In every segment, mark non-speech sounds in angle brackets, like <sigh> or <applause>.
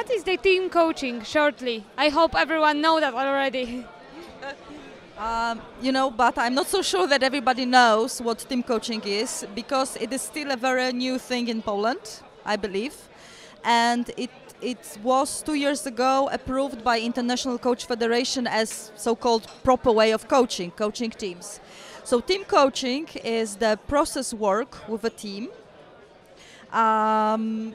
what is the team coaching shortly? I hope everyone know that already. <laughs> Um, you know, but I'm not so sure that everybody knows what team coaching is because it is still a very new thing in Poland, I believe, and it it was two years ago approved by International Coach Federation as so-called proper way of coaching, coaching teams. So team coaching is the process work with a team, um,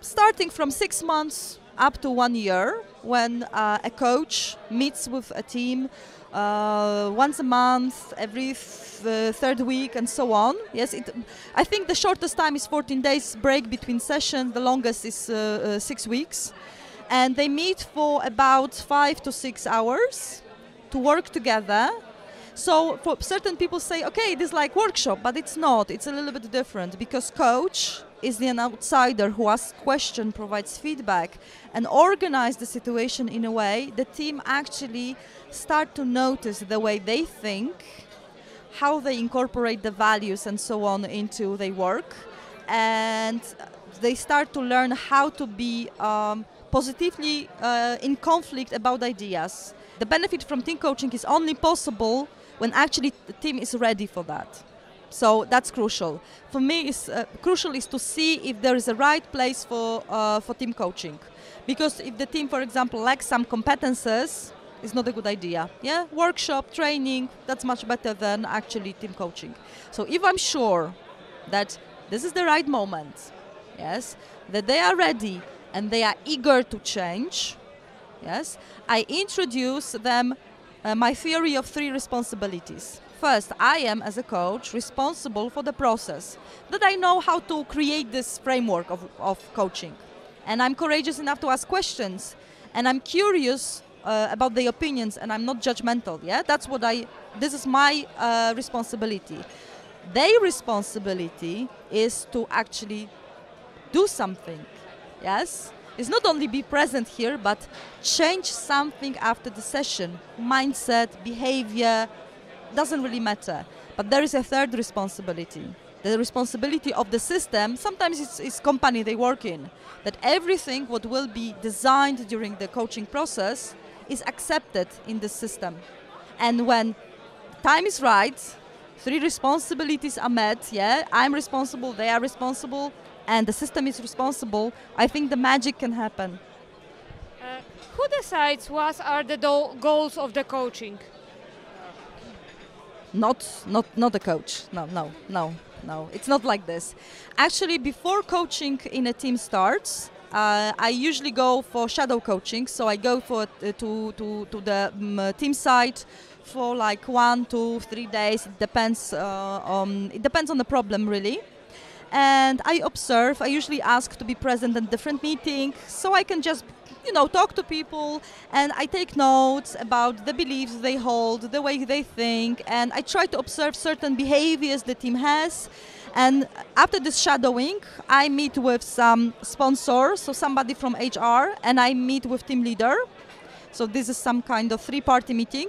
starting from six months up to one year, when uh, a coach meets with a team uh, once a month, every th- third week, and so on. Yes, it, I think the shortest time is 14 days break between sessions. The longest is uh, uh, six weeks, and they meet for about five to six hours to work together. So for certain people say, okay, it is like workshop, but it's not. It's a little bit different because coach is the outsider who asks question, provides feedback, and organize the situation in a way the team actually start to notice the way they think, how they incorporate the values and so on into their work, and they start to learn how to be um, positively uh, in conflict about ideas. The benefit from team coaching is only possible when actually the team is ready for that. So that's crucial. For me, is uh, crucial is to see if there is a right place for uh, for team coaching, because if the team, for example, lacks some competences, it's not a good idea. Yeah, workshop, training, that's much better than actually team coaching. So if I'm sure that this is the right moment, yes, that they are ready and they are eager to change, yes, I introduce them uh, my theory of three responsibilities. First, I am, as a coach, responsible for the process, that I know how to create this framework of, of coaching. And I'm courageous enough to ask questions. And I'm curious uh, about the opinions, and I'm not judgmental. Yeah, that's what I, this is my uh, responsibility. Their responsibility is to actually do something. Yes? It's not only be present here, but change something after the session mindset, behavior, doesn't really matter. But there is a third responsibility. The responsibility of the system, sometimes it's, it's company they work in, that everything what will be designed during the coaching process is accepted in the system. And when time is right, three responsibilities are met, yeah, I'm responsible, they are responsible, and the system is responsible, I think the magic can happen. Uh, who decides what are the do- goals of the coaching? not not not the coach no no no no it's not like this actually before coaching in a team starts uh, I usually go for shadow coaching, so I go for uh, to to to the um, team site for like one, two, three days. It depends. Uh, on, it depends on the problem, really. And I observe. I usually ask to be present at different meetings, so I can just you know, talk to people and I take notes about the beliefs they hold, the way they think, and I try to observe certain behaviors the team has. And after this shadowing, I meet with some sponsors, so somebody from HR, and I meet with team leader. So this is some kind of three-party meeting.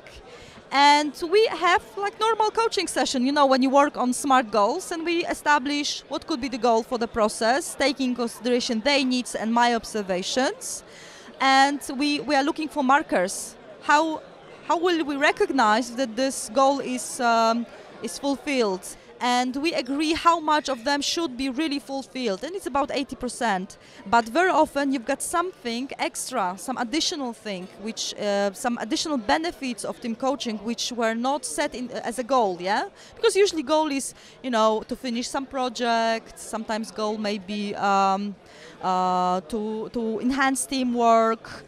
And we have like normal coaching session, you know, when you work on smart goals and we establish what could be the goal for the process, taking consideration their needs and my observations and we, we are looking for markers. How, how will we recognize that this goal is, um, is fulfilled? And we agree how much of them should be really fulfilled, and it's about 80%. But very often you've got something extra, some additional thing, which uh, some additional benefits of team coaching, which were not set in as a goal. Yeah, because usually goal is you know to finish some project. Sometimes goal may be um, uh, to, to enhance teamwork,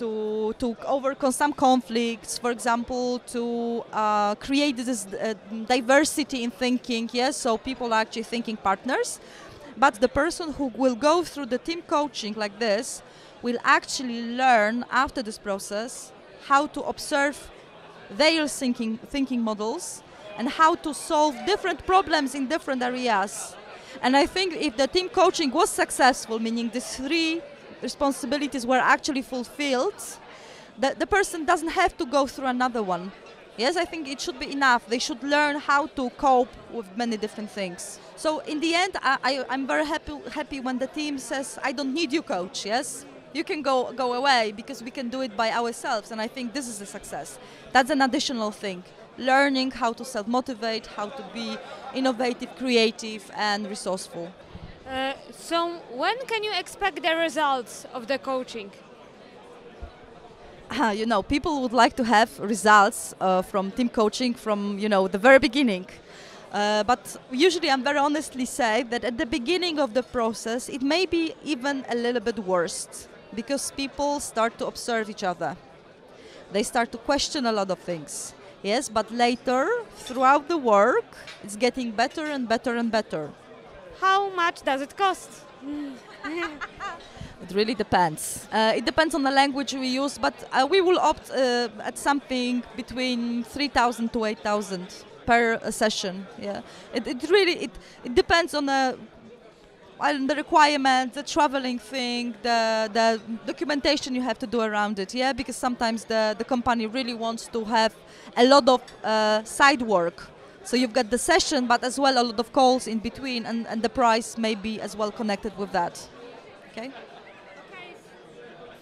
to, to overcome some conflicts, for example, to uh, create this uh, diversity in thinking, yes, so people are actually thinking partners. But the person who will go through the team coaching like this will actually learn after this process how to observe their thinking, thinking models and how to solve different problems in different areas and I think if the team coaching was successful, meaning these three responsibilities were actually fulfilled, the, the person doesn't have to go through another one. Yes, I think it should be enough. They should learn how to cope with many different things. So in the end, I, am very happy, happy when the team says, I don't need you, coach, yes? you can go go away because we can do it by ourselves and i think this is a success that's an additional thing learning how to self motivate how to be innovative creative and resourceful Uh, so when can you expect the results of the coaching? uh, you know, people would like to have results uh, from team coaching from you know the very beginning. Uh, but usually, I'm very honestly say that at the beginning of the process, it may be even a little bit worse because people start to observe each other. They start to question a lot of things. Yes, but later, throughout the work, it's getting better and better and better. How much does it cost? It really depends. Uh, it depends on the language we use, but uh, we will opt uh, at something between 3,000 to 8,000 per uh, session. Yeah, it, it really it, it depends on the on the requirements, the traveling thing, the the documentation you have to do around it. Yeah, because sometimes the the company really wants to have a lot of uh, side work. So you've got the session, but as well a lot of calls in between, and, and the price may be as well connected with that. Okay.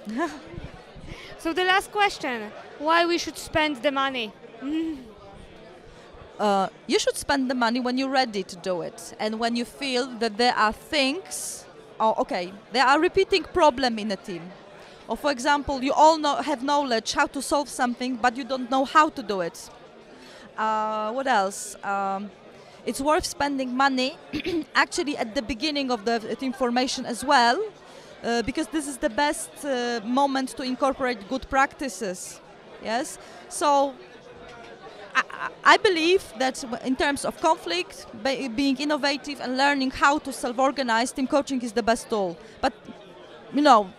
<laughs> So the last question: Why we should spend the money? <laughs> uh, you should spend the money when you're ready to do it and when you feel that there are things oh, okay there are repeating problem in a team or for example you all know, have knowledge how to solve something but you don't know how to do it uh, what else? Um, it's worth spending money <clears throat> actually at the beginning of the, information as well uh, because this is the best uh, moment to incorporate good practices. Yes? So I, I believe that in terms of conflict, be, being innovative and learning how to self-organize, team coaching is the best tool. But you know,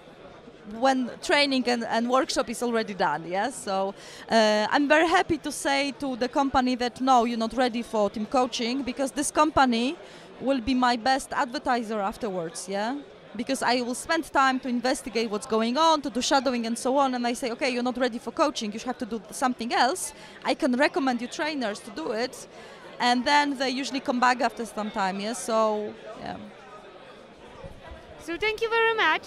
when training and, and workshop is already done, yes. So uh, I'm very happy to say to the company that no, you're not ready for team coaching because this company will be my best advertiser afterwards, yeah because I will spend time to investigate what's going on, to do shadowing and so on. And I say, okay, you're not ready for coaching, you have to do something else. I can recommend you trainers to do it. And then they usually come back after some time, yes? So, yeah. So thank you very much.